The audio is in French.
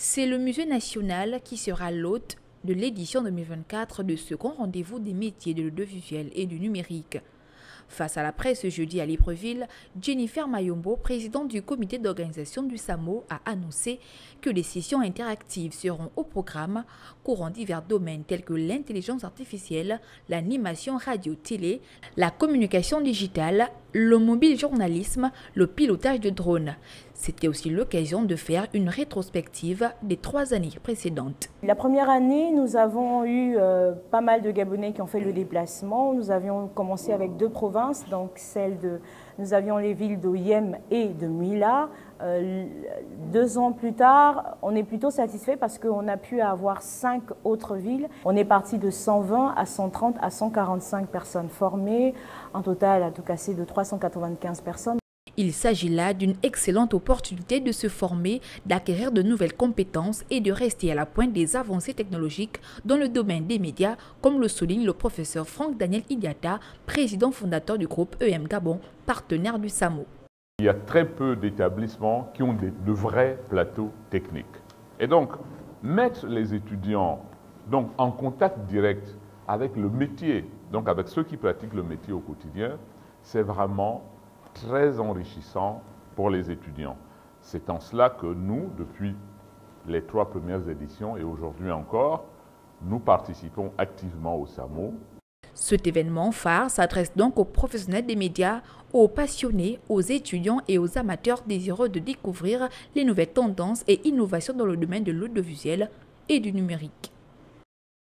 C'est le Musée national qui sera l'hôte de l'édition 2024 de ce grand rendez-vous des métiers de l'audiovisuel et du numérique. Face à la presse jeudi à Libreville, Jennifer Mayombo, présidente du comité d'organisation du SAMO, a annoncé que les sessions interactives seront au programme, couvrant divers domaines tels que l'intelligence artificielle, l'animation radio-télé, la communication digitale, le mobile journalisme, le pilotage de drones. C'était aussi l'occasion de faire une rétrospective des trois années précédentes. La première année, nous avons eu euh, pas mal de Gabonais qui ont fait le déplacement. Nous avions commencé avec deux provinces, donc celle de, nous avions les villes d'Oyem et de Mila. Euh, deux ans plus tard, on est plutôt satisfait parce qu'on a pu avoir cinq autres villes. On est parti de 120 à 130 à 145 personnes formées. En total, à tout casser de 395 personnes. Il s'agit là d'une excellente opportunité de se former, d'acquérir de nouvelles compétences et de rester à la pointe des avancées technologiques dans le domaine des médias, comme le souligne le professeur Franck Daniel Idiata, président fondateur du groupe EM Gabon, partenaire du SAMO. Il y a très peu d'établissements qui ont de vrais plateaux techniques. Et donc, mettre les étudiants donc, en contact direct avec le métier, donc avec ceux qui pratiquent le métier au quotidien, c'est vraiment très enrichissant pour les étudiants. C'est en cela que nous, depuis les trois premières éditions et aujourd'hui encore, nous participons activement au SAMO. Cet événement phare s'adresse donc aux professionnels des médias, aux passionnés, aux étudiants et aux amateurs désireux de découvrir les nouvelles tendances et innovations dans le domaine de l'audiovisuel et du numérique.